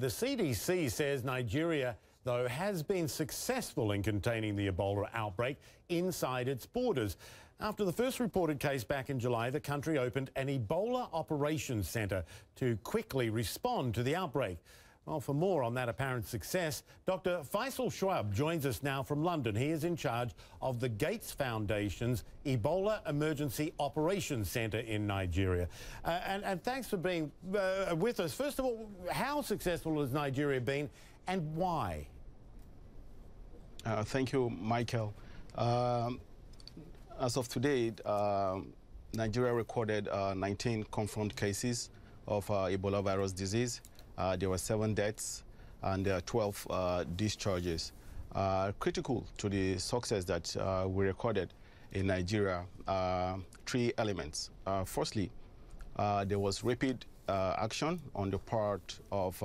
The CDC says Nigeria, though, has been successful in containing the Ebola outbreak inside its borders. After the first reported case back in July, the country opened an Ebola operations centre to quickly respond to the outbreak. Well, for more on that apparent success, Dr. Faisal Shuaib joins us now from London. He is in charge of the Gates Foundation's Ebola Emergency Operations Centre in Nigeria. Uh, and, and, thanks for being uh, with us. First of all, how successful has Nigeria been and why? Uh, thank you, Michael. Um, as of today, um, Nigeria recorded uh, 19 confirmed cases of uh, Ebola virus disease. Uh, there were seven deaths and there are 12 uh, discharges. Uh, critical to the success that uh, we recorded in Nigeria, uh, three elements. Uh, firstly, there was rapid action on the part of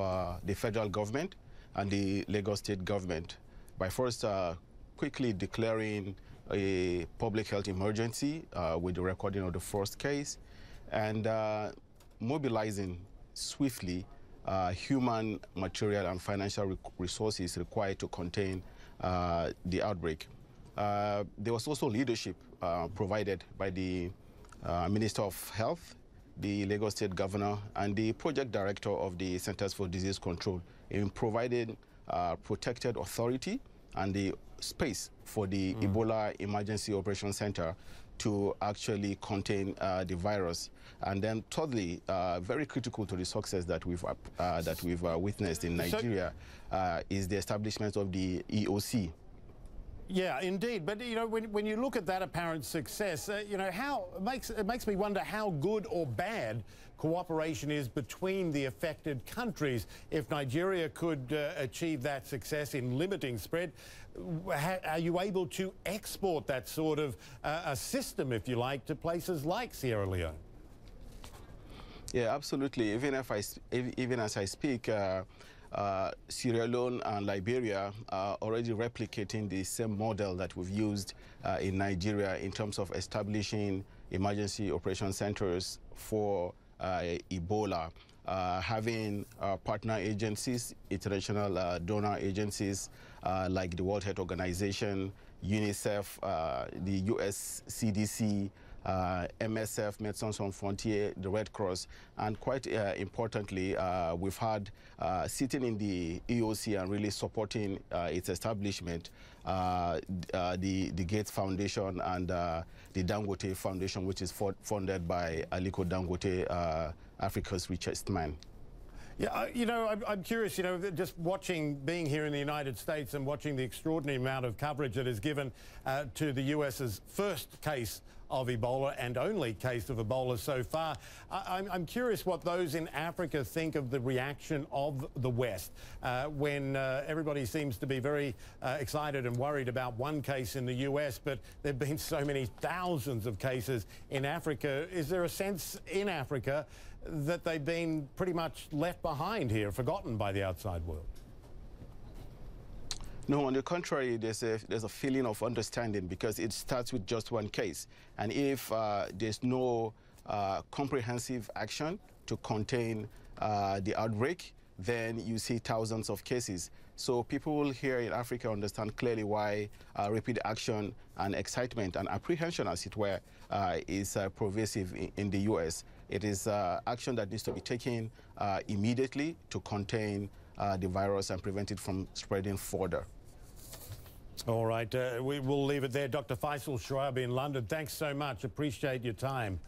the federal government and the Lagos state government by first quickly declaring a public health emergency with the recording of the first case and mobilizing swiftly uh, human, material, and financial re resources required to contain uh, the outbreak. Uh, there was also leadership uh, provided by the uh, Minister of Health, the Lagos State Governor, and the project director of the Centers for Disease Control in providing uh, protected authority and the space for the mm. Ebola Emergency Operations Center to actually contain uh, the virus. And then thirdly, uh, very critical to the success that we've, uh, that we've uh, witnessed in Nigeria uh, is the establishment of the EOC, yeah, indeed. But you know, when, when you look at that apparent success, uh, you know, how it makes it makes me wonder how good or bad cooperation is between the affected countries. If Nigeria could uh, achieve that success in limiting spread, are you able to export that sort of uh, a system, if you like, to places like Sierra Leone? Yeah, absolutely. Even if I, even as I speak. Uh, uh, Sierra Leone and Liberia are already replicating the same model that we've used uh, in Nigeria in terms of establishing emergency operation centers for uh, Ebola. Uh, having uh, partner agencies, international donor agencies like the World Health Organization, UNICEF, the US CDC, uh, MSF, Médecins Sans Frontières, the Red Cross, and quite uh, importantly, uh, we've had uh, sitting in the EOC and really supporting uh, its establishment, uh, the, the Gates Foundation and the Dangote Foundation, which is funded by Aliko Dangote, Africa's richest man. Yeah, you know, I'm, I'm, curious, you know, just watching, being here in the United States and watching the extraordinary amount of coverage that is given uh, to the US's first case of Ebola and only case of Ebola so far. I, am curious what those in Africa think of the reaction of the West uh, when uh, everybody seems to be very uh, excited and worried about one case in the US, but there have been so many thousands of cases in Africa. Is there a sense in Africa that they've been pretty much left behind here, forgotten by the outside world? No, on the contrary, there's a, there's a feeling of understanding because it starts with just one case. And if uh, there's no uh, comprehensive action to contain uh, the outbreak, then you see thousands of cases. So people here in Africa understand clearly why uh, rapid action and excitement and apprehension, as it were, uh, is uh, pervasive in, in, the U.S. It is uh, action that needs to be taken uh, immediately to contain uh, the virus and prevent it from spreading further. All right, we will leave it there. Dr. Faisal Shuaib in London, thanks so much. Appreciate your time.